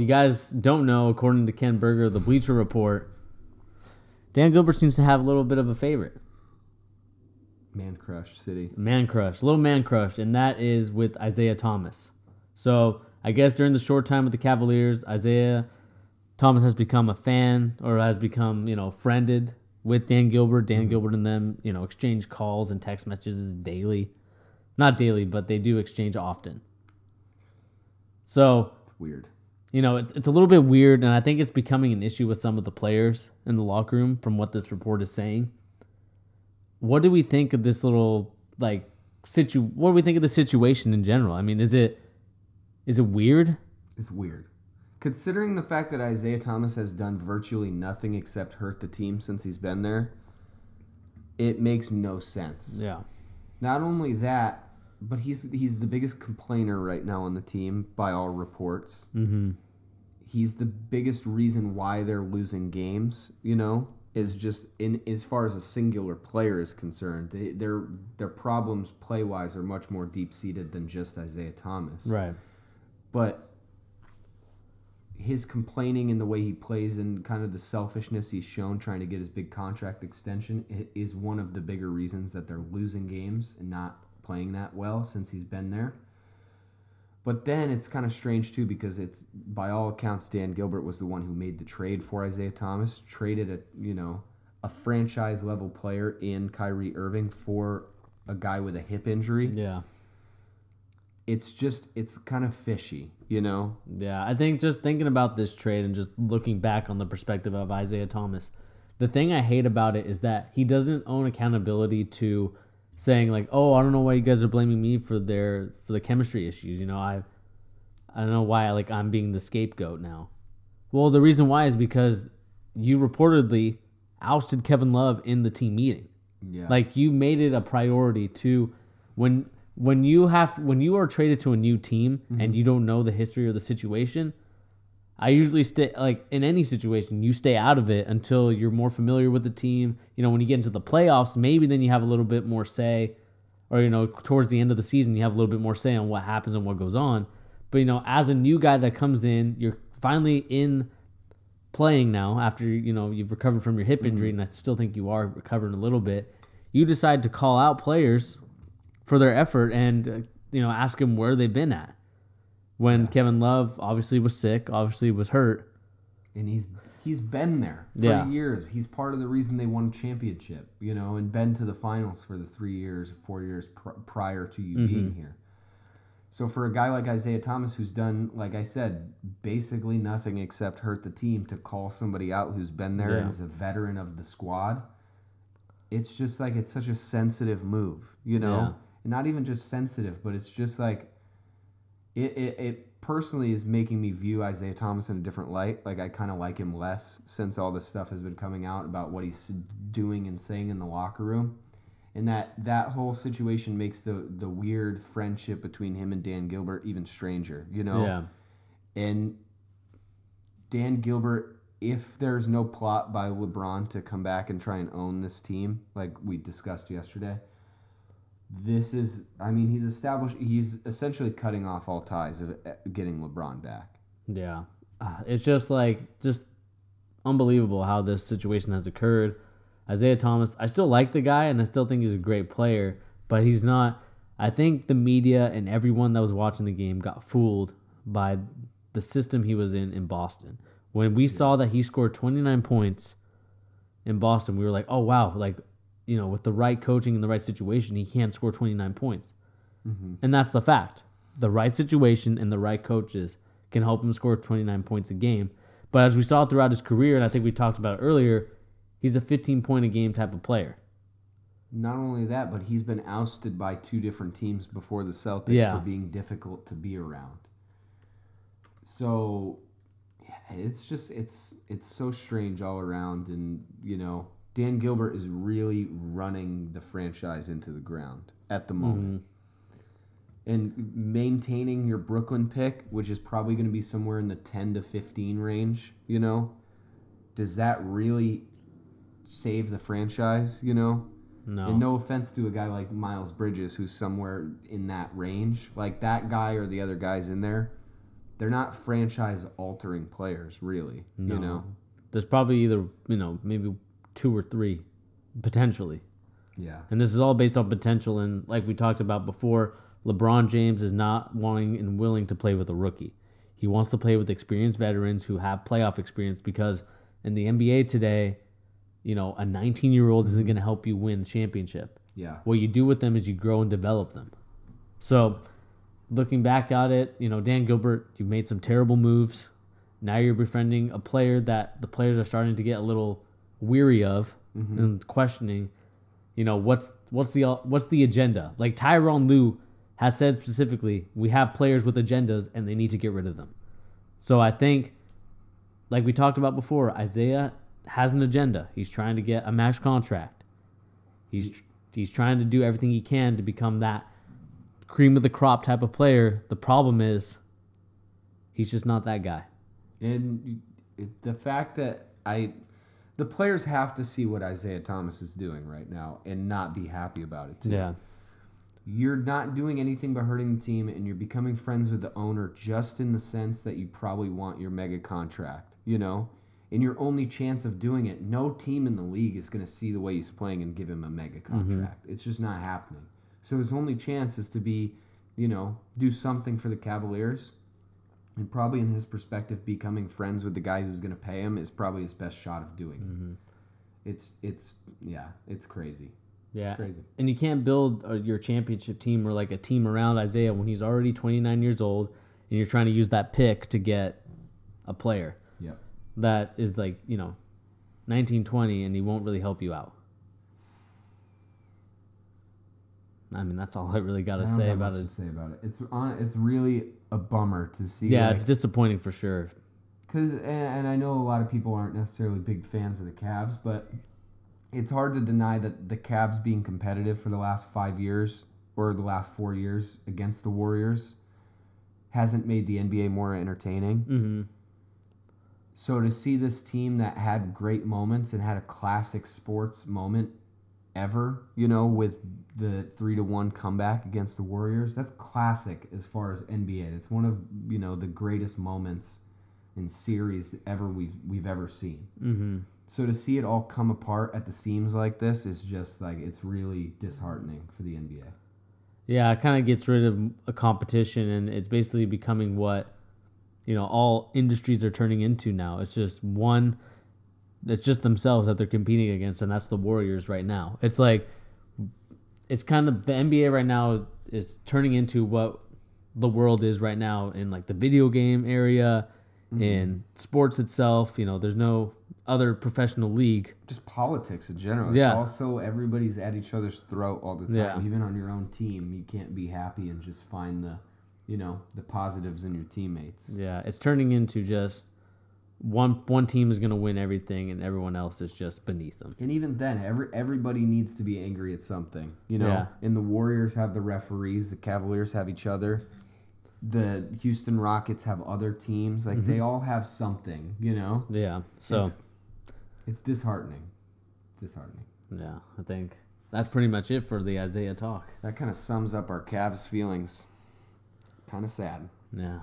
if you guys don't know, according to Ken Berger, the Bleacher Report, Dan Gilbert seems to have a little bit of a favorite. Man crush city. Man crush, little man crush, and that is with Isaiah Thomas. So I guess during the short time with the Cavaliers, Isaiah Thomas has become a fan or has become, you know, friended with Dan Gilbert. Dan mm-hmm. Gilbert and them, you know, exchange calls and text messages daily. Not daily, but they do exchange often. So, It's weird. You know, it's, it's a little bit weird, and I think it's becoming an issue with some of the players in the locker room from what this report is saying. What do we think of this little like situ? What do we think of the situation in general? I mean, is it is it weird? It's weird. Considering the fact that Isaiah Thomas has done virtually nothing except hurt the team since he's been there, it makes no sense. Yeah, Not only that, but he's he's the biggest complainer right now on the team by all reports. mm-hmm. He's the biggest reason why they're losing games. You know, is just in as far as a singular player is concerned, they, their their problems play wise are much more deep seated than just Isaiah Thomas. right. But his complaining and the way he plays and kind of the selfishness he's shown trying to get his big contract extension is one of the bigger reasons that they're losing games and not playing that well since he's been there. But then it's kind of strange too because it's by all accounts Dan Gilbert was the one who made the trade for Isaiah Thomas, traded a you know a franchise level player in Kyrie Irving for a guy with a hip injury. Yeah, It's just it's kind of fishy, you know. yeah. I think just thinking about this trade and just looking back on the perspective of Isaiah Thomas, the thing I hate about it is that he doesn't own accountability to saying like, "Oh, I don't know why you guys are blaming me for their for the chemistry issues." You know, I I don't know why like I'm being the scapegoat now. Well, the reason why is because you reportedly ousted Kevin Love in the team meeting. Yeah. Like you made it a priority to when when you have when you are traded to a new team mm-hmm. and you don't know the history or the situation. I usually stay like in any situation, you stay out of it until you're more familiar with the team. You know, when you get into the playoffs, maybe then you have a little bit more say, or you know, towards the end of the season, you have a little bit more say on what happens and what goes on. But you know, as a new guy that comes in, you're finally in playing now after you know you've recovered from your hip injury, and I still think you are recovering a little bit. You decide to call out players for their effort and uh, you know ask them where they've been at. When Kevin Love obviously was sick, obviously was hurt. and he's he's been there for Yeah. years. He's part of the reason they won a championship, you know, and been to the finals for the three years, four years pr- prior to you being mm-hmm. here. So for a guy like Isaiah Thomas, who's done, like I said, basically nothing except hurt the team, to call somebody out who's been there and is a veteran of the squad, it's just like it's such a sensitive move, you know, Yeah. and not even just sensitive, but it's just like it, it, it personally is making me view Isaiah Thomas in a different light. Like I kind of like him less since all this stuff has been coming out about what he's doing and saying in the locker room, and that that whole situation makes the the weird friendship between him and Dan Gilbert even stranger. You know, Yeah. and Dan Gilbert. If there's no plot by LeBron to come back and try and own this team, like we discussed yesterday, this is i mean he's established he's essentially cutting off all ties of uh, getting lebron back Yeah. Uh, It's just like just unbelievable how this situation has occurred. Isaiah Thomas, I still like the guy and I still think he's a great player, but he's not I think the media and everyone that was watching the game got fooled by the system he was in in Boston. When we saw that he scored 29 points in Boston, we were like, "Oh wow, like you know, with the right coaching and the right situation, he can score 29 points." Mm-hmm. And that's the fact. The right situation and the right coaches can help him score 29 points a game. But as we saw throughout his career, and I think we talked about it earlier, he's a 15 point a game type of player. not only that but he's been ousted by two different teams before the celtics Yeah. for being difficult to be around so yeah, it's just it's it's so strange all around and you know dan gilbert is really running the franchise into the ground at the moment mm-hmm. and maintaining your Brooklyn pick, which is probably going to be somewhere in the 10 to 15 range, you know, does that really save the franchise, you know? No. And no offense to a guy like Miles Bridges, who's somewhere in that range. Like that guy or the other guys in there, they're not franchise altering players, really. No. You know. There's probably either you know maybe two or three, potentially. Yeah. And this is all based on potential. And like we talked about before, LeBron James is not wanting and willing to play with a rookie. He wants to play with experienced veterans who have playoff experience because in the NBA today, you know, a 19 year old isn't going to help you win championship. Yeah. What you do with them is you grow and develop them. So, looking back at it, you know, Dan Gilbert, you've made some terrible moves. Now you're befriending a player that the players are starting to get a little weary of mm-hmm. and questioning. You know, what's what's the what's the agenda? Like Tyronn Lue has said specifically, we have players with agendas and they need to get rid of them. So I think, like we talked about before, Isaiah has an agenda. He's trying to get a max contract. He's he's trying to do everything he can to become that cream of the crop type of player. The problem is, he's just not that guy. And the fact that I, the players have to see what Isaiah Thomas is doing right now and not be happy about it too. Yeah, You're not doing anything but hurting the team, and you're becoming friends with the owner just in the sense that you probably want your mega contract. You know, and your only chance of doing it, no team in the league is going to see the way he's playing and give him a mega mm-hmm. contract. It's just not happening. So his only chance is to be, you know, do something for the Cavaliers. And probably in his perspective, becoming friends with the guy who's going to pay him is probably his best shot of doing it. It's it's yeah, it's crazy. yeah. crazy. And you can't build uh, your championship team or like a team around Isaiah when he's already 29 years old, and you're trying to use that pick to get a player Yep. that is like you know, 19, 20, and he won't really help you out. I mean, that's all I really got to say about it. say about it. It's on. It's really a bummer to see. Yeah, like, it's disappointing for sure. Because, and, and I know a lot of people aren't necessarily big fans of the Cavs, but it's hard to deny that the Cavs being competitive for the last five years or the last four years against the Warriors hasn't made the NBA more entertaining. hmm So to see this team that had great moments and had a classic sports moment ever, you know, with the three to one comeback against the Warriors, that's classic as far as NBA. It's one of you know the greatest moments in series ever we've we've ever seen. hmm So to see it all come apart at the seams like this is just like it's really disheartening for the NBA. Yeah, it kind of gets rid of a competition, and it's basically becoming what you know all industries are turning into now. It's just one. It's just themselves that they're competing against, and that's the Warriors right now. It's like it's kind of the NBA right now is, is turning into what the world is right now in like the video game area, mm-hmm. in sports itself. You know, there's no other professional league. Just politics in general. Yeah. It's also everybody's at each other's throat all the time. Yeah. Even on your own team, you can't be happy and just find the, you know, the positives in your teammates. Yeah, it's turning into just one one team is going to win everything and everyone else is just beneath them. And even then, every everybody needs to be angry at something. You know, Yeah. and the Warriors have the referees, the Cavaliers have each other, the Houston Rockets have other teams. Like they mm-hmm. all have something. You know, Yeah. So, it's, it's disheartening. Disheartening. yeah, I think that's pretty much it for the Isaiah talk. That kind of sums up our Cavs feelings. Kind of sad. Yeah.